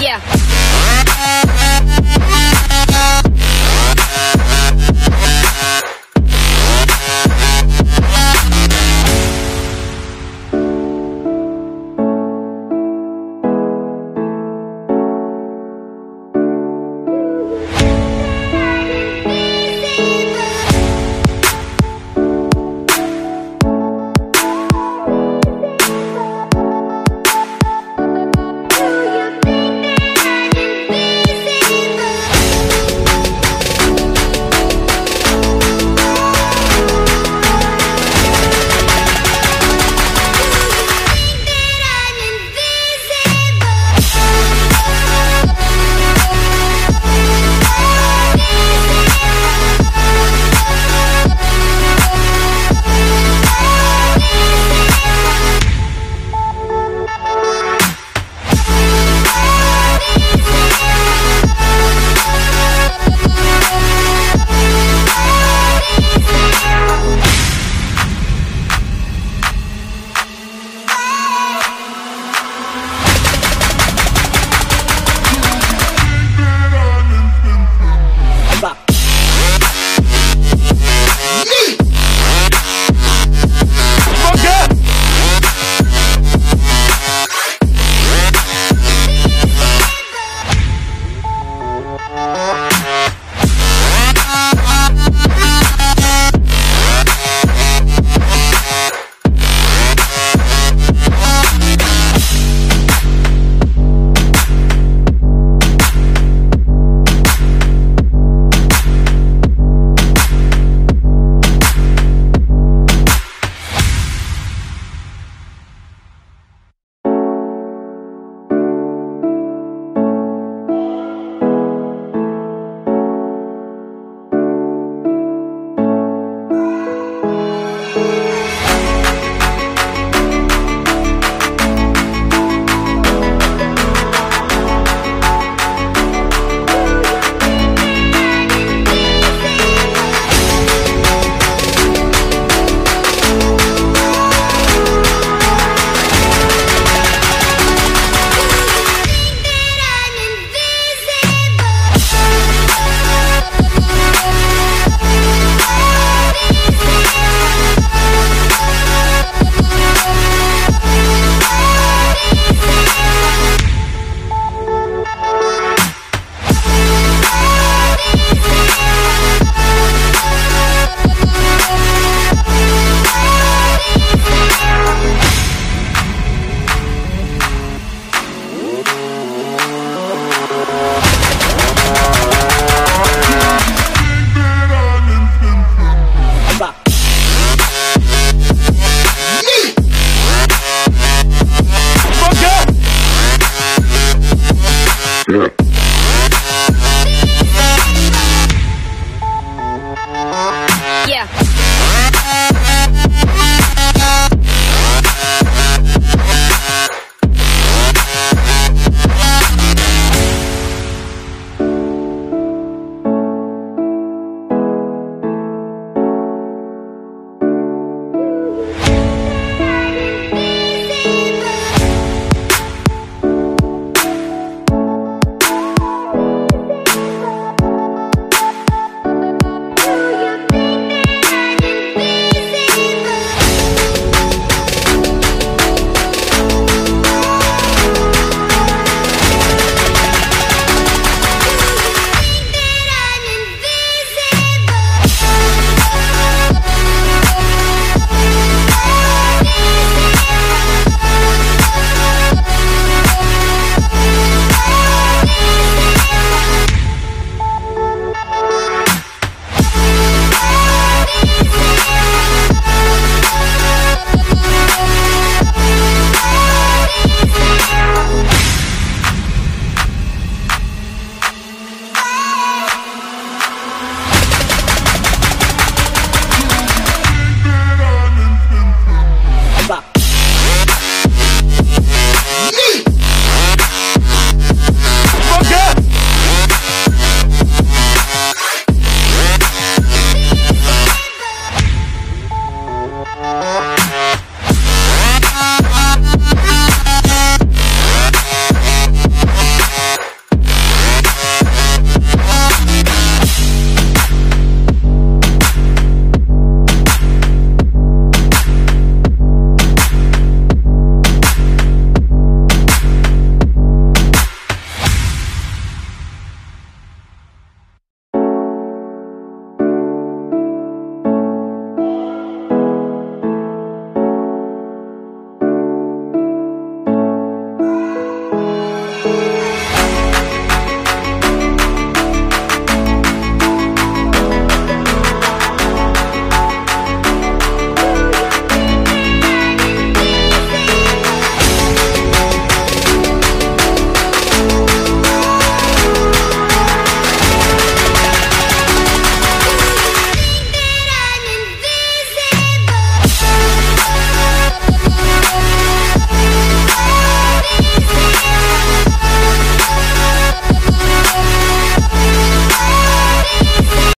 Yeah.